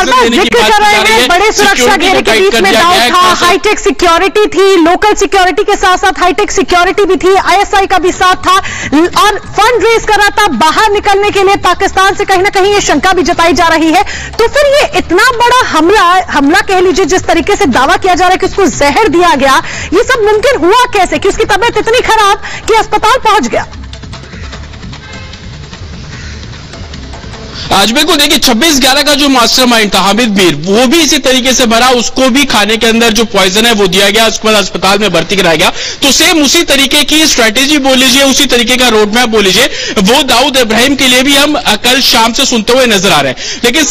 बार बार ज़िक्र कर रहे हैं बड़े सुरक्षा घेरे के बीच में दाव था हाईटेक सिक्योरिटी थी लोकल सिक्योरिटी के साथ साथ हाईटेक सिक्योरिटी भी थी आईएसआई का भी साथ था। और फंड रेज कर रहा था बाहर निकलने के लिए पाकिस्तान से कहीं ना कहीं ये शंका भी जताई जा रही है। तो फिर ये इतना बड़ा हमला हमला कह लीजिए जिस तरीके से दावा किया जा रहा है कि उसको जहर दिया गया ये सब मुमकिन हुआ कैसे? कि उसकी तबियत इतनी खराब कि अस्पताल पहुँच गया। आज को देखिए 26 ग्यारह का जो मास्टरमाइंड था, हामिद मीर, वो भी इसी तरीके से भरा, उसको भी खाने के अंदर जो पॉइजन है, वो दिया गया, उसके बाद अस्पताल में भर्ती कराया गया। तो सेम उसी तरीके की स्ट्रैटेजी बोल लीजिए, उसी तरीके का रोडमैप बोल लीजिए, वो दाऊद इब्राहिम के लिए भी हम कल शाम से सुनते हुए नज़र आ रहे हैं। लेकिन